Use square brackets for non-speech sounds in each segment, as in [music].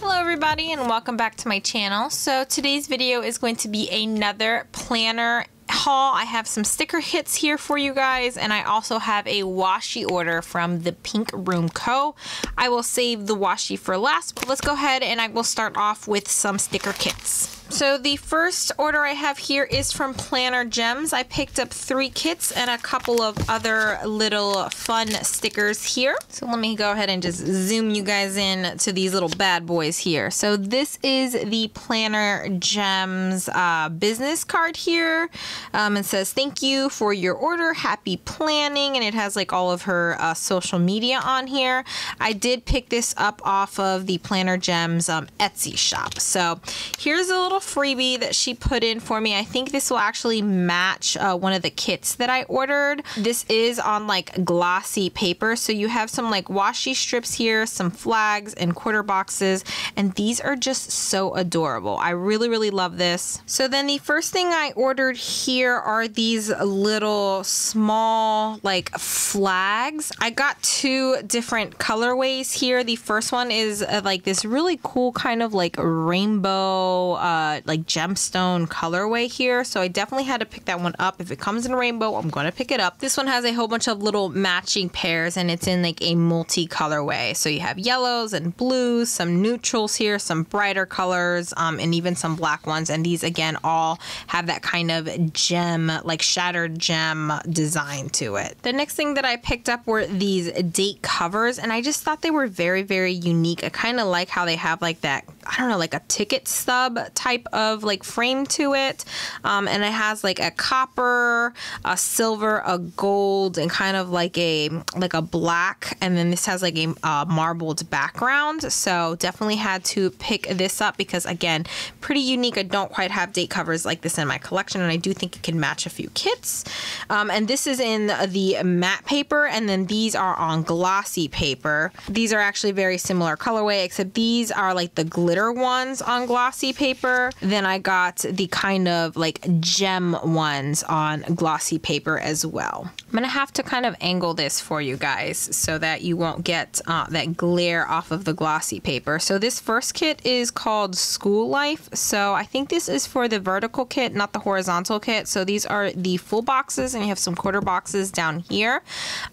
Hello everybody and welcome back to my channel. So today's video is going to be another planner haul. I have some sticker hits here for you guys and I also have a washi order from the Pink Room Co. I will save the washi for last, but let's go ahead and I will start off with some sticker kits. So the first order I have here is from Planner Gems. I picked up three kits and a couple of other little fun stickers here. So let me go ahead and just zoom you guys in to these little bad boys here. So this is the Planner Gems uh, business card here. Um, it says, thank you for your order. Happy planning. And it has like all of her uh, social media on here. I did pick this up off of the Planner Gems um, Etsy shop. So here's a little freebie that she put in for me. I think this will actually match uh, one of the kits that I ordered. This is on like glossy paper. So you have some like washi strips here, some flags and quarter boxes. And these are just so adorable. I really, really love this. So then the first thing I ordered here are these little small like flags. I got two different colorways here. The first one is uh, like this really cool kind of like rainbow uh, uh, like gemstone colorway here. So I definitely had to pick that one up. If it comes in rainbow, I'm going to pick it up. This one has a whole bunch of little matching pairs and it's in like a multi colorway. So you have yellows and blues, some neutrals here, some brighter colors, um, and even some black ones. And these again all have that kind of gem, like shattered gem design to it. The next thing that I picked up were these date covers and I just thought they were very, very unique. I kind of like how they have like that, I don't know, like a ticket stub type of like frame to it. Um, and it has like a copper, a silver, a gold, and kind of like a like a black. And then this has like a uh, marbled background. So definitely had to pick this up because again, pretty unique. I don't quite have date covers like this in my collection, and I do think it can match a few kits. Um, and this is in the matte paper, and then these are on glossy paper. These are actually very similar colorway, except these are like the glitter ones on glossy paper. Then I got the kind of like gem ones on glossy paper as well. I'm gonna have to kind of angle this for you guys so that you won't get uh, that glare off of the glossy paper. So this first kit is called School Life. So I think this is for the vertical kit, not the horizontal kit. So these are the full boxes and you have some quarter boxes down here.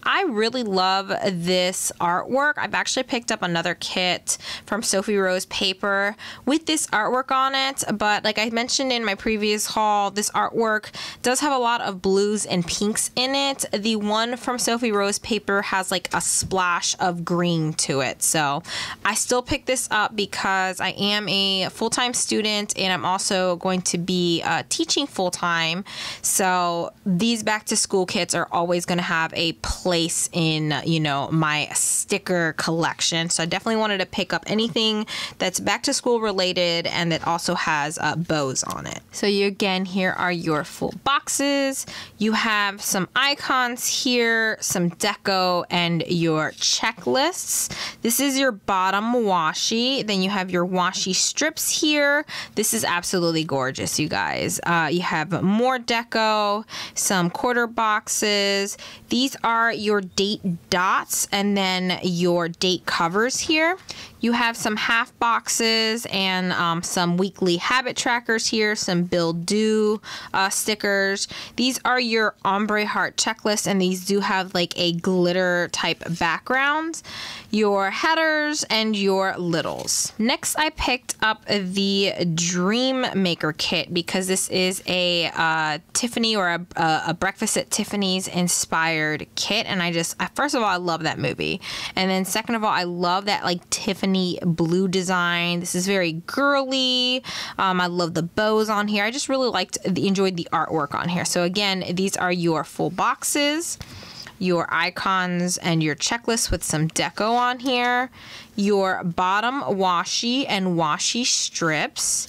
I really love this artwork. I've actually picked up another kit from Sophie Rose Paper with this artwork on it but like I mentioned in my previous haul, this artwork does have a lot of blues and pinks in it. The one from Sophie Rose paper has like a splash of green to it. So I still picked this up because I am a full-time student and I'm also going to be uh, teaching full-time. So these back to school kits are always going to have a place in, you know, my sticker collection. So I definitely wanted to pick up anything that's back to school related and that also has has uh, bows on it. So you again, here are your full boxes. You have some icons here, some deco, and your checklists. This is your bottom washi. Then you have your washi strips here. This is absolutely gorgeous, you guys. Uh, you have more deco, some quarter boxes. These are your date dots and then your date covers here. You have some half boxes and um, some weekly habit trackers here, some build do uh, stickers. These are your ombre heart checklist, and these do have like a glitter type background. Your headers and your littles. Next, I picked up the Dream Maker kit because this is a uh, Tiffany or a, a, Breakfast at Tiffany's inspired kit, and I just first of all I love that movie, and then second of all I love that like Tiffany blue design. This is very girly. Um, I love the bows on here. I just really liked, the, enjoyed the artwork on here. So again, these are your full boxes your icons and your checklist with some deco on here, your bottom washi and washi strips,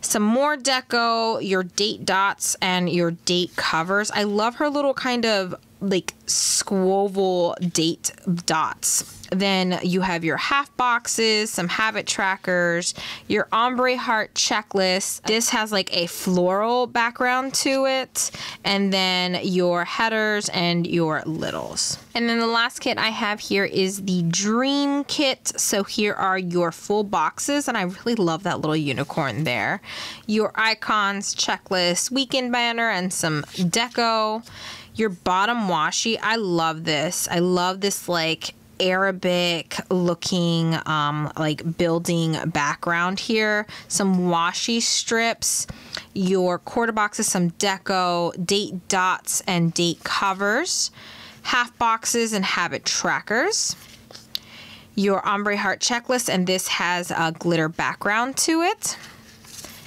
some more deco, your date dots, and your date covers. I love her little kind of like squoval date dots. Then you have your half boxes, some habit trackers, your ombre heart checklist. This has like a floral background to it, and then your headers and your littles. And then the last kit I have here is the Dream Kit. So here are your full boxes, and I really love that little unicorn there. Your icons, checklist, weekend banner, and some deco your bottom washi i love this i love this like Arabic looking um, like building background here. Some washi strips, your quarter boxes, some deco, date dots and date covers, half boxes and habit trackers. Your ombre heart checklist and this has a glitter background to it.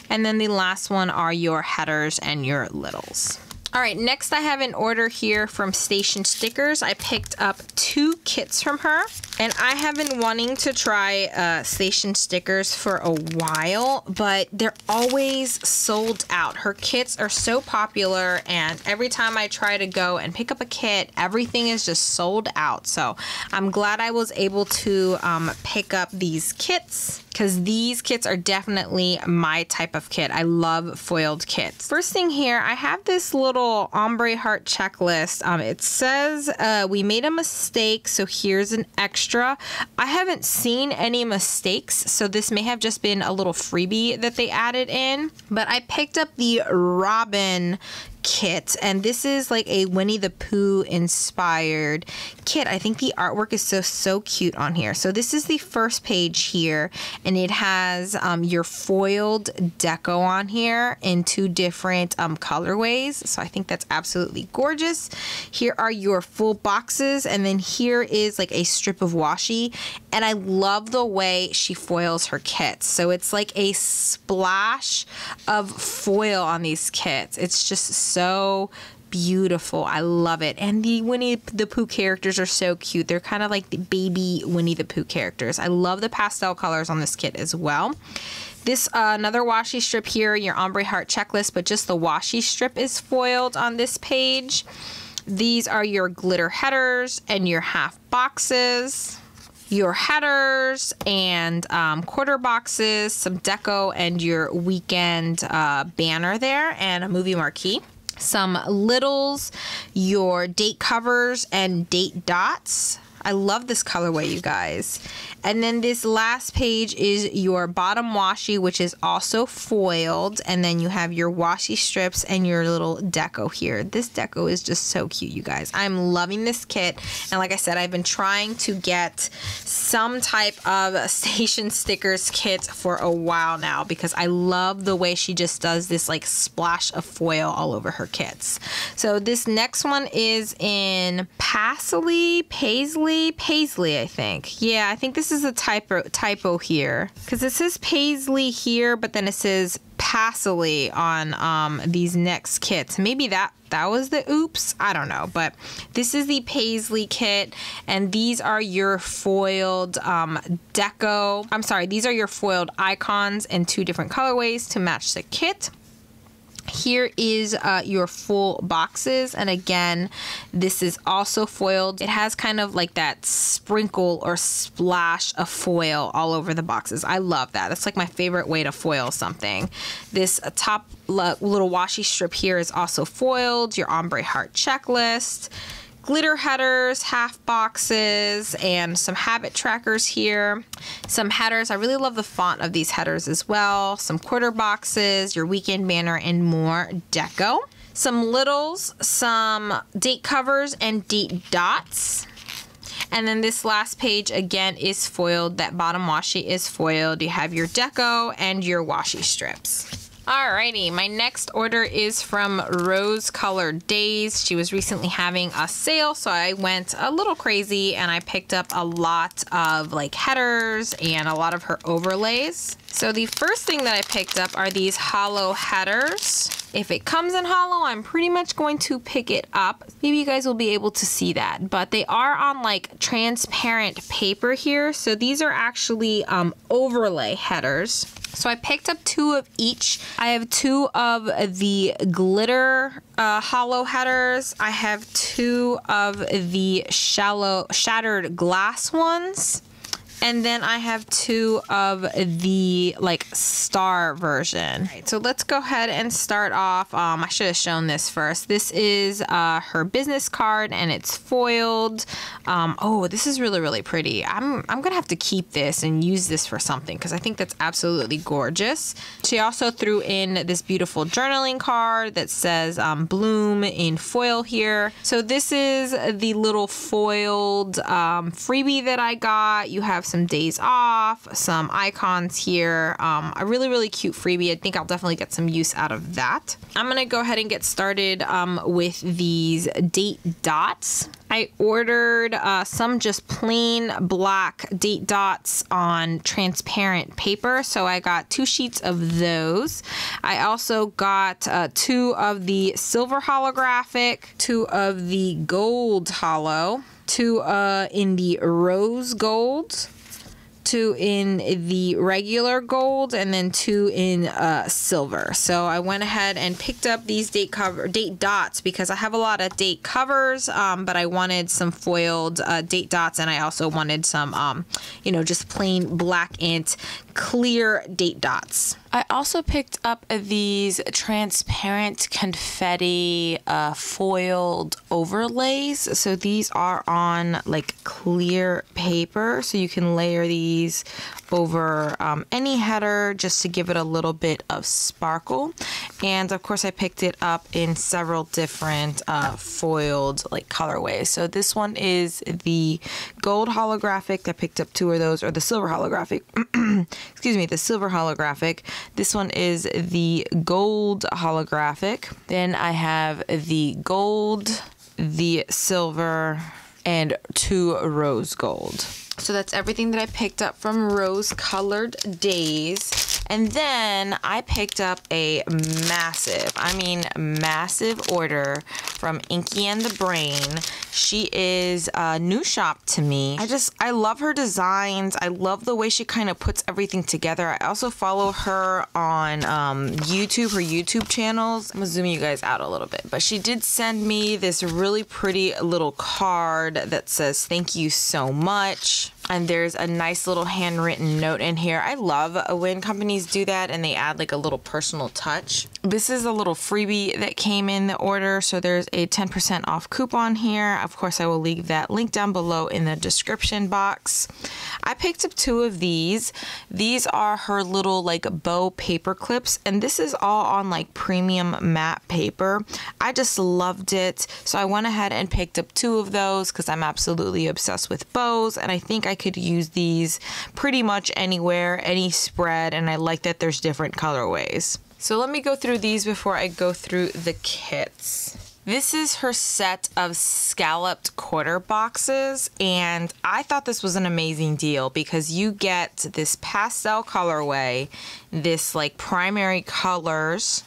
And then the last one are your headers and your littles. All right, next I have an order here from Station Stickers. I picked up two kits from her. And I have been wanting to try uh, Station Stickers for a while, but they're always sold out. Her kits are so popular, and every time I try to go and pick up a kit, everything is just sold out. So I'm glad I was able to um, pick up these kits because these kits are definitely my type of kit. I love foiled kits. First thing here, I have this little ombre heart checklist. Um, it says uh, we made a mistake, so here's an extra. I haven't seen any mistakes, so this may have just been a little freebie that they added in. But I picked up the Robin kit and this is like a Winnie the Pooh inspired kit. I think the artwork is so so cute on here. So this is the first page here and it has um, your foiled deco on here in two different um, colorways. So I think that's absolutely gorgeous. Here are your full boxes and then here is like a strip of washi and I love the way she foils her kits. So it's like a splash of foil on these kits. It's just so beautiful. I love it. And the Winnie the Pooh characters are so cute. They're kind of like the baby Winnie the Pooh characters. I love the pastel colors on this kit as well. This uh, another washi strip here, your ombre heart checklist, but just the washi strip is foiled on this page. These are your glitter headers and your half boxes your headers and um, quarter boxes, some deco, and your weekend uh, banner there, and a movie marquee some littles, your date covers, and date dots. I love this colorway, you guys. And then this last page is your bottom washi, which is also foiled. And then you have your washi strips and your little deco here. This deco is just so cute, you guys. I'm loving this kit. And like I said, I've been trying to get some type of [laughs] station stickers kit for a while now because I love the way she just does this like splash of foil all over her kits. So this next one is in paisley Paisley, Paisley, Paisley, I think. Yeah, I think this is a typo typo here because it says Paisley here, but then it says Paisley on um, these next kits. Maybe that that was the oops. I don't know, but this is the Paisley kit, and these are your foiled um, deco. I'm sorry, these are your foiled icons in two different colorways to match the kit. Here is uh, your full boxes. And again, this is also foiled. It has kind of like that sprinkle or splash of foil all over the boxes. I love that. That's like my favorite way to foil something. This uh, top little washi strip here is also foiled. Your ombre heart checklist glitter headers, half boxes, and some habit trackers here. Some headers. I really love the font of these headers as well. Some quarter boxes, your weekend banner, and more deco. Some littles, some date covers, and date dots. And then this last page again is foiled. That bottom washi is foiled. You have your deco and your washi strips. Alrighty, my next order is from Rose Colored Days. She was recently having a sale, so I went a little crazy and I picked up a lot of like headers and a lot of her overlays. So the first thing that I picked up are these hollow headers. If it comes in hollow, I'm pretty much going to pick it up. Maybe you guys will be able to see that, but they are on like transparent paper here. So these are actually um, overlay headers. So I picked up two of each. I have two of the glitter uh, hollow headers. I have two of the shallow shattered glass ones. And then I have two of the like star version. Right, so let's go ahead and start off. Um, I should have shown this first. This is uh, her business card and it's foiled. Um, oh, this is really, really pretty. I'm, I'm gonna have to keep this and use this for something because I think that's absolutely gorgeous. She also threw in this beautiful journaling card that says um, Bloom in foil here. So this is the little foiled um, freebie that I got. You have some days off, some icons here. Um, a really, really cute freebie. I think I'll definitely get some use out of that. I'm to go ahead and get started um, with these date dots. I ordered uh, some just plain black date dots on transparent paper. So I got two sheets of those. I also got uh, two of the silver holographic, two of the gold hollow, two uh, in the rose gold, two in the regular gold and then two in uh, silver. So I went ahead and picked up these date cover date dots because I have a lot of date covers, um, but I wanted some foiled uh, date dots and I also wanted some, um, you know, just plain black ink clear date dots. I also picked up these transparent confetti uh, foiled overlays. So these are on like clear paper. So you can layer these over um, any header just to give it a little bit of sparkle. And of course I picked it up in several different uh, foiled like colorways. So this one is the gold holographic. I picked up two of those or the silver holographic. [clears throat] Excuse me, the silver holographic. This one is the gold holographic. Then I have the gold, the silver, and two rose gold. So that's everything that I picked up from Rose Colored Days. And then I picked up a massive, I mean massive order from Inky and the Brain. She is a new shop to me. I just, I love her designs. I love the way she kind of puts everything together. I also follow her on um, YouTube, her YouTube channels. I'm gonna zoom you guys out a little bit, but she did send me this really pretty little card that says, thank you so much and there's a nice little handwritten note in here. I love when companies do that and they add like a little personal touch. This is a little freebie that came in the order, so there's a 10% off coupon here. Of course, I will leave that link down below in the description box. I picked up two of these. These are her little like bow paper clips, and this is all on like premium matte paper. I just loved it, so I went ahead and picked up two of those because I'm absolutely obsessed with bows, and I think I could use these pretty much anywhere, any spread, and I like that there's different colorways. So let me go through these before I go through the kits. This is her set of scalloped quarter boxes, and I thought this was an amazing deal because you get this pastel colorway, this like primary colors,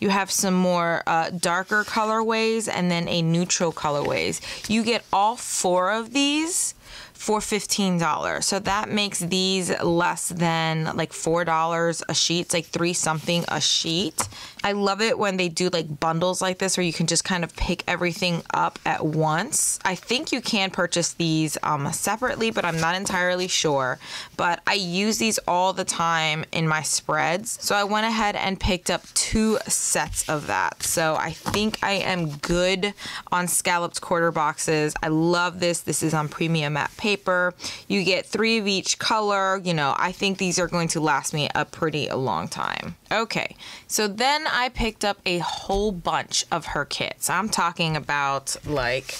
you have some more uh, darker colorways and then a neutral colorways. You get all four of these for $15. So that makes these less than like $4 a sheet. It's like three something a sheet. I love it when they do like bundles like this where you can just kind of pick everything up at once. I think you can purchase these um, separately, but I'm not entirely sure. But I use these all the time in my spreads. So I went ahead and picked up two sets of that. So I think I am good on scalloped quarter boxes. I love this. This is on premium matte paper. You get three of each color. You know, I think these are going to last me a pretty long time. Okay, so then I picked up a whole bunch of her kits. I'm talking about like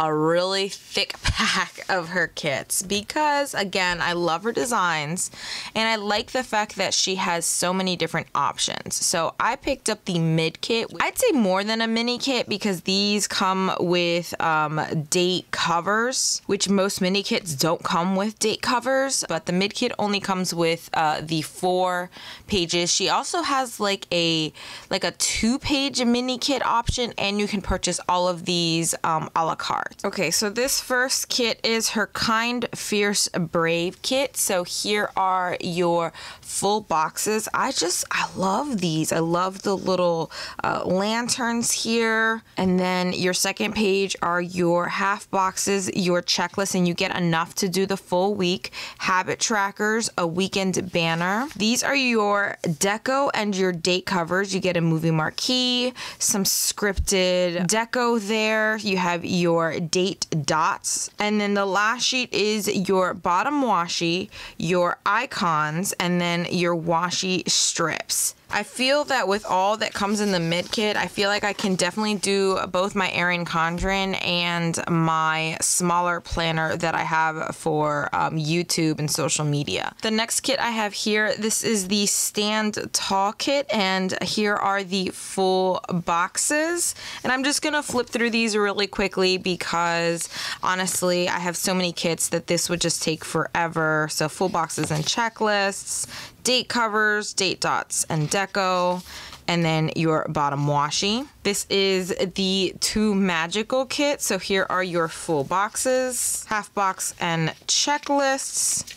a really thick [laughs] pack of her kits because again I love her designs and I like the fact that she has so many different options. So I picked up the mid kit. I'd say more than a mini kit because these come with um, date covers which most mini kits don't come with date covers but the mid kit only comes with uh, the four pages. She also has like a like a two page mini kit option and you can purchase all of these um, a la carte Okay, so this first kit is her Kind Fierce Brave kit. So here are your full boxes. I just, I love these. I love the little uh, lanterns here. And then your second page are your half boxes, your checklist, and you get enough to do the full week. Habit trackers, a weekend banner. These are your deco and your date covers. You get a movie marquee, some scripted deco there. You have your date dots. And then the last sheet is your bottom washi, your icons, and then your washi strips. I feel that with all that comes in the mid kit, I feel like I can definitely do both my Erin Condren and my smaller planner that I have for um, YouTube and social media. The next kit I have here, this is the Stand Tall kit, and here are the full boxes. And I'm just gonna flip through these really quickly because honestly, I have so many kits that this would just take forever. So full boxes and checklists, date covers, date dots, and deco, and then your bottom washi. This is the two magical kit. So here are your full boxes, half box and checklists,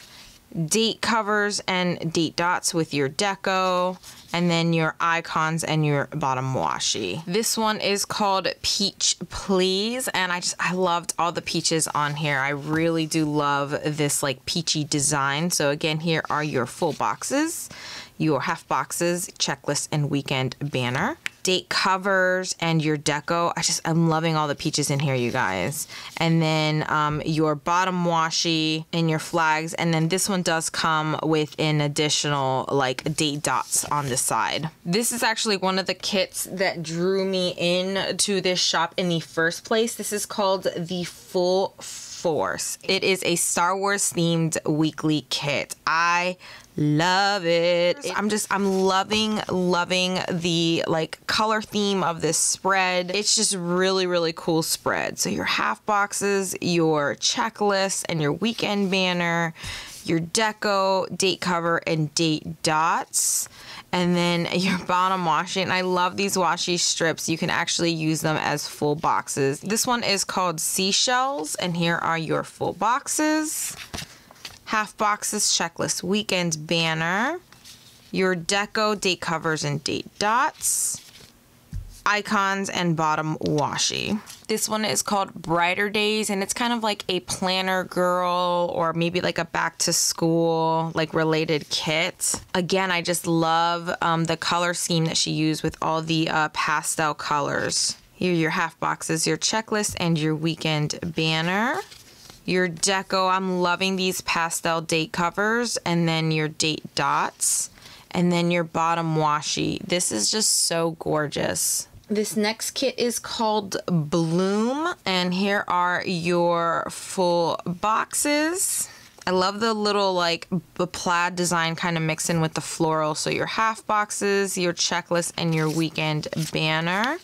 date covers and date dots with your deco, and then your icons and your bottom washi. This one is called Peach Please, and I just, I loved all the peaches on here. I really do love this like peachy design. So again, here are your full boxes, your half boxes, checklist, and weekend banner date covers and your deco. I just, I'm loving all the peaches in here, you guys. And then um, your bottom washi and your flags. And then this one does come with an additional like date dots on the side. This is actually one of the kits that drew me in to this shop in the first place. This is called the Full Force. It is a Star Wars themed weekly kit. I love it. I'm just I'm loving loving the like color theme of this spread. It's just really really cool spread. So your half boxes, your checklist and your weekend banner, your deco, date cover and date dots and then [laughs] your bottom washi. And I love these washi strips. You can actually use them as full boxes. This one is called Seashells, and here are your full boxes. Half boxes, checklist, weekend banner, your deco, date covers, and date dots icons and bottom washi. This one is called Brighter Days and it's kind of like a planner girl or maybe like a back to school like related kit. Again, I just love um, the color scheme that she used with all the uh, pastel colors. Here your half boxes, your checklist, and your weekend banner. Your deco, I'm loving these pastel date covers and then your date dots and then your bottom washi. This is just so gorgeous. This next kit is called Bloom, and here are your full boxes. I love the little like the plaid design kind of mixing with the floral. So your half boxes, your checklist, and your weekend banner.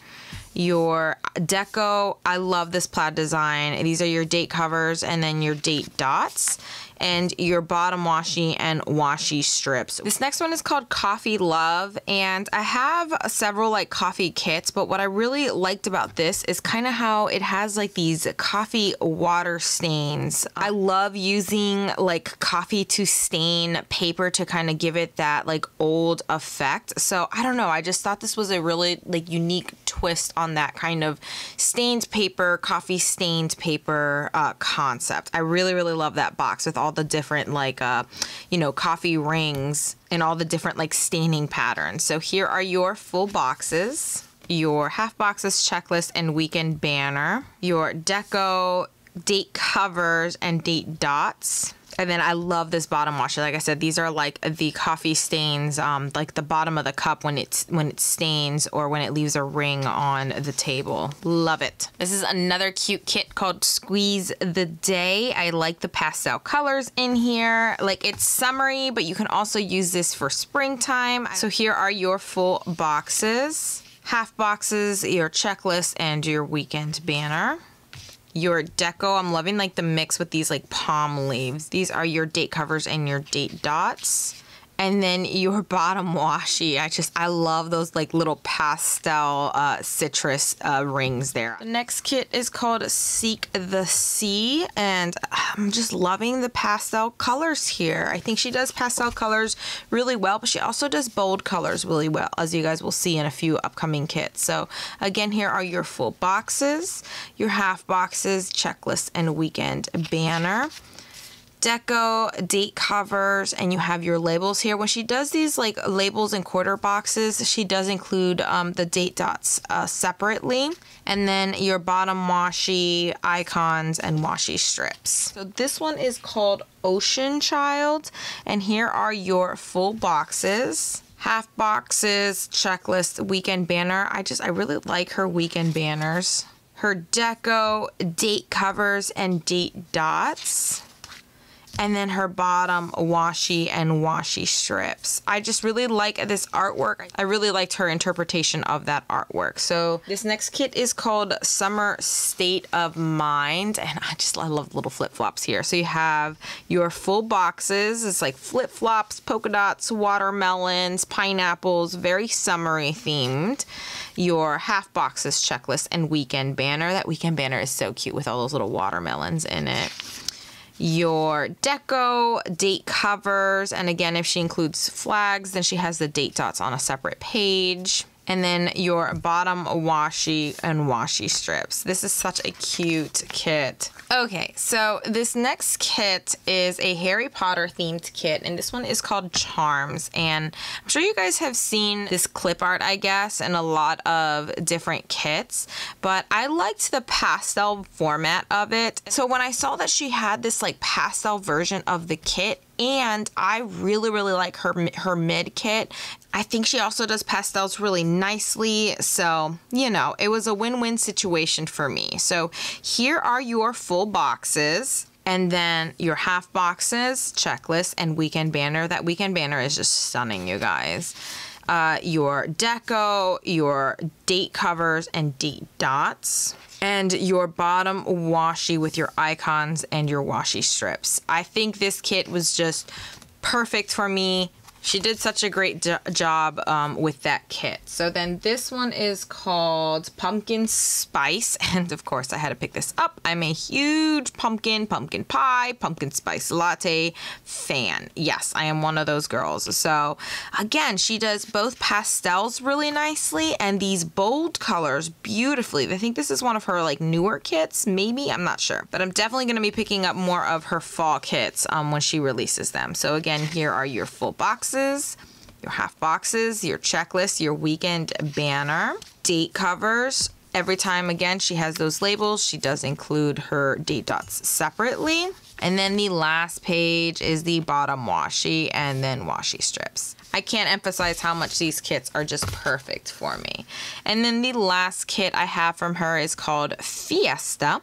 Your deco, I love this plaid design. These are your date covers and then your date dots and your bottom washi and washi strips. This next one is called Coffee Love and I have several like coffee kits but what I really liked about this is kind of how it has like these coffee water stains. I love using like coffee to stain paper to kind of give it that like old effect. So I don't know, I just thought this was a really like unique twist on that kind of stained paper, coffee stained paper uh, concept. I really, really love that box with all the different like uh, you know coffee rings and all the different like staining patterns. So here are your full boxes, your half boxes checklist and weekend banner, your deco date covers and date dots and then I love this bottom washi. Like I said, these are like the coffee stains, um, like the bottom of the cup when it's when it stains or when it leaves a ring on the table. Love it. This is another cute kit called Squeeze the Day. I like the pastel colors in here. Like it's summery, but you can also use this for springtime. So here are your full boxes. Half boxes, your checklist, and your weekend banner your deco. I'm loving like the mix with these like palm leaves. These are your date covers and your date dots. And then your bottom washi. I just, I love those like little pastel uh, citrus uh, rings there. The next kit is called Seek the Sea. And I'm just loving the pastel colors here. I think she does pastel colors really well, but she also does bold colors really well, as you guys will see in a few upcoming kits. So again, here are your full boxes, your half boxes, checklist, and weekend banner deco date covers and you have your labels here. When she does these like labels and quarter boxes she does include um, the date dots uh, separately and then your bottom washi icons and washi strips. So this one is called ocean child and here are your full boxes. Half boxes checklist weekend banner. I just i really like her weekend banners. Her deco date covers and date dots and then her bottom washi and washi strips. I just really like this artwork. I really liked her interpretation of that artwork. So this next kit is called Summer State of Mind and I just I love little flip-flops here. So you have your full boxes. It's like flip-flops, polka dots, watermelons, pineapples, very summery themed. Your half boxes checklist and weekend banner. That weekend banner is so cute with all those little watermelons in it your deco, date covers, and again, if she includes flags, then she has the date dots on a separate page and then your bottom washi and washi strips. This is such a cute kit. Okay, so this next kit is a Harry Potter themed kit, and this one is called Charms. And I'm sure you guys have seen this clip art, I guess, in a lot of different kits, but I liked the pastel format of it. So when I saw that she had this like pastel version of the kit, and I really really like her her mid kit. I think she also does pastels really nicely. So, you know, it was a win-win situation for me. So, here are your full boxes and then your half boxes, checklist, and weekend banner. That weekend banner is just stunning, you guys. Uh, your deco, your date covers, and date dots and your bottom washi with your icons and your washi strips. I think this kit was just perfect for me. She did such a great job um, with that kit. So then this one is called Pumpkin Spice. [laughs] And of course, I had to pick this up. I'm a huge pumpkin, pumpkin pie, pumpkin spice latte fan. Yes, I am one of those girls. So again, she does both pastels really nicely and these bold colors beautifully. I think this is one of her like newer kits, maybe. I'm not sure. But I'm definitely going to be picking up more of her fall kits um, when she releases them. So again, here are your full boxes boxes, your half boxes, your checklist, your weekend banner, date covers. Every time, again, she has those labels. She does include her date dots separately. And then the last page is the bottom washi and then washi strips. I can't emphasize how much these kits are just perfect for me. And then the last kit I have from her is called Fiesta.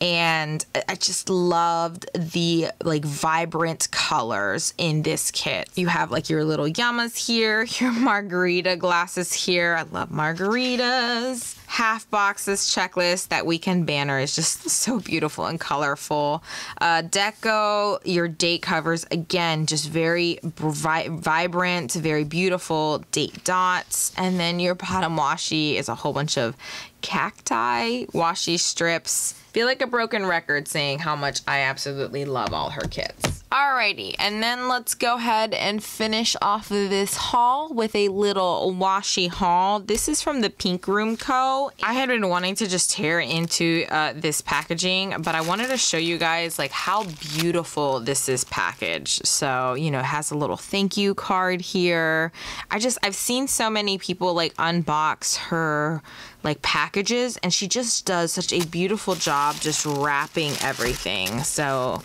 And I just loved the like vibrant colors in this kit. You have like your little yamas here, [laughs] your margarita glasses here. I love margaritas half boxes checklist that weekend banner is just [laughs] so beautiful and colorful uh, deco your date covers again just very vi vibrant very beautiful date dots and then your bottom washi is a whole bunch of cacti washi strips feel like a broken record saying how much i absolutely love all her kits Alrighty, and then let's go ahead and finish off this haul with a little washi haul. This is from the Pink Room Co. I had been wanting to just tear into uh, this packaging, but I wanted to show you guys like how beautiful this is packaged. So, you know, it has a little thank you card here. I just, I've seen so many people like unbox her like packages and she just does such a beautiful job just wrapping everything. So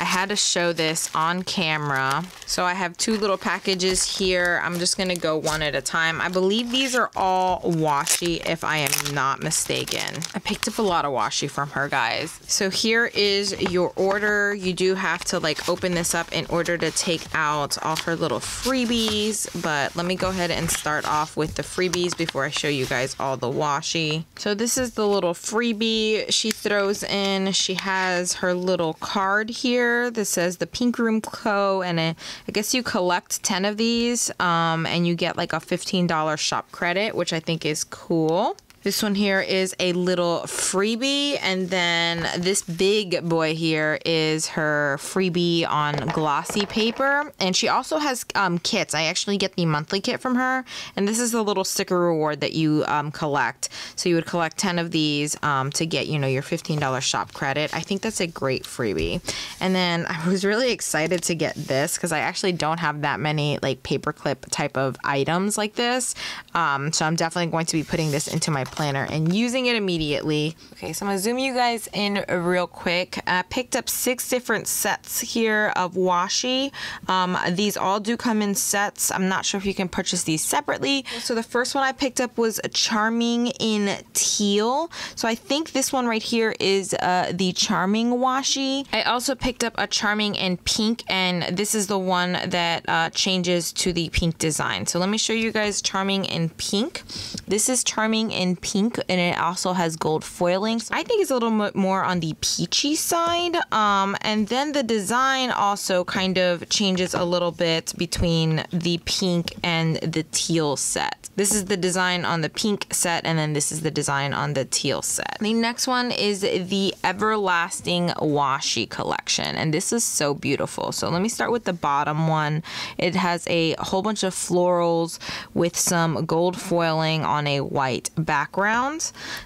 I had to show this on camera. So I have two little packages here. I'm just gonna go one at a time. I believe these are all washi if I am not mistaken. I picked up a lot of washi from her guys. So here is your order. You do have to like open this up in order to take out all her little freebies. But let me go ahead and start off with the freebies before I show you guys all the washi. So this is the little freebie she throws in. She has her little card here sticker that says the Pink Room Co. And it, I guess you collect 10 of these um, and you get like a $15 shop credit, which I think is cool. This one here is a little freebie, and then this big boy here is her freebie on glossy paper. And she also has um, kits. I actually get the monthly kit from her, and this is the little sticker reward that you um, collect. So you would collect 10 of these um, to get, you know, your $15 shop credit. I think that's a great freebie. And then I was really excited to get this because I actually don't have that many like paperclip type of items like this. Um, so I'm definitely going to be putting this into my planner and using it immediately. Okay, so I'm gonna zoom you guys in real quick. I picked up six different sets here of washi. Um, these all do come in sets. I'm not sure if you can purchase these separately. So the first one I picked up was Charming in Teal. So I think this one right here is uh, the Charming washi. I also picked up a Charming in Pink and this is the one that uh, changes to the pink design. So let me show you guys Charming in Pink. This is Charming in Pink and it also has gold foiling. So I think it's a little bit more on the peachy side. Um, and then the design also kind of changes a little bit between the pink and the teal set. This is the design on the pink set and then this is the design on the teal set. The next one is the Everlasting Washi collection and this is so beautiful. So let me start with the bottom one. It has a whole bunch of florals with some gold foiling on a white background.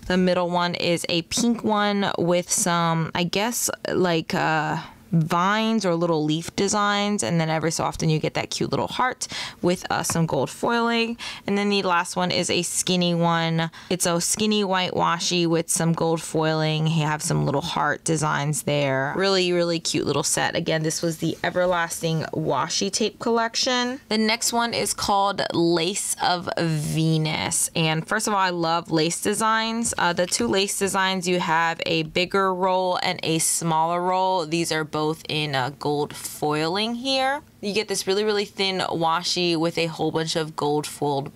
The middle one is a pink one with some, I guess, like uh, vines or little leaf designs and then every so often you get that cute little heart with uh, some gold foiling. And then the last one is a skinny one. It's a skinny white washi with some gold foiling. You have some little heart designs there. Really really cute little set. Again this was the everlasting washi tape collection. The next one is called lace of venus. And first of all i love lace designs. Uh, the two lace designs you have a bigger roll and a smaller roll. These are both both in uh, gold foiling here. You get this really, really thin washi with a whole bunch of gold foiled,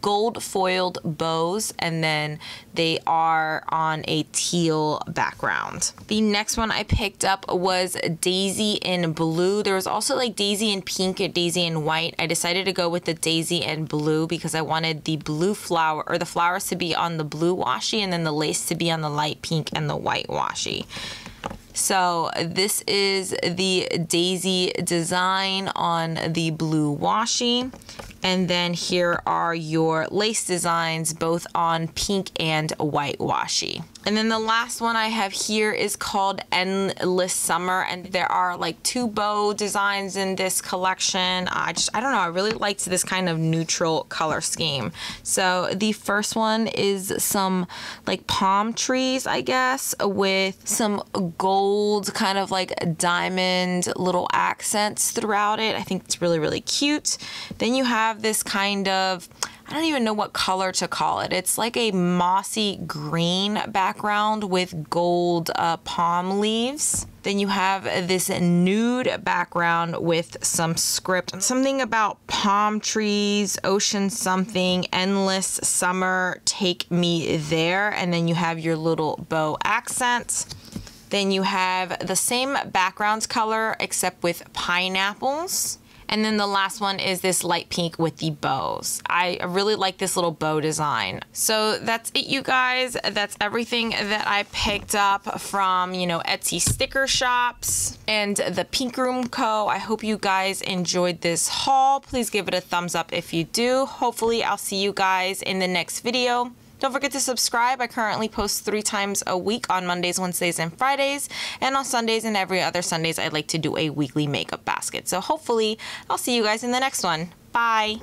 gold foiled bows, and then they are on a teal background. The next one I picked up was Daisy in blue. There was also like Daisy in pink and Daisy in white. I decided to go with the Daisy in blue because I wanted the blue flower or the flowers to be on the blue washi and then the lace to be on the light pink and the white washi. So this is the daisy design on the blue washi. And then here are your lace designs both on pink and white washi. And then the last one I have here is called Endless Summer and there are like two bow designs in this collection. I just, I don't know, I really liked this kind of neutral color scheme. So the first one is some like palm trees, I guess, with some gold kind of like diamond little accents throughout it. I think it's really, really cute. Then you have this kind of I don't even know what color to call it. It's like a mossy green background with gold uh, palm leaves. Then you have this nude background with some script, something about palm trees, ocean something, endless summer, take me there. And then you have your little bow accents. Then you have the same background color except with pineapples. And then the last one is this light pink with the bows. I really like this little bow design. So that's it, you guys. That's everything that I picked up from, you know, Etsy sticker shops and the Pink Room Co. I hope you guys enjoyed this haul. Please give it a thumbs up if you do. Hopefully I'll see you guys in the next video. Don't forget to subscribe. I currently post three times a week on Mondays, Wednesdays, and Fridays. And on Sundays and every other Sundays, I like to do a weekly makeup basket. So hopefully, I'll see you guys in the next one. Bye.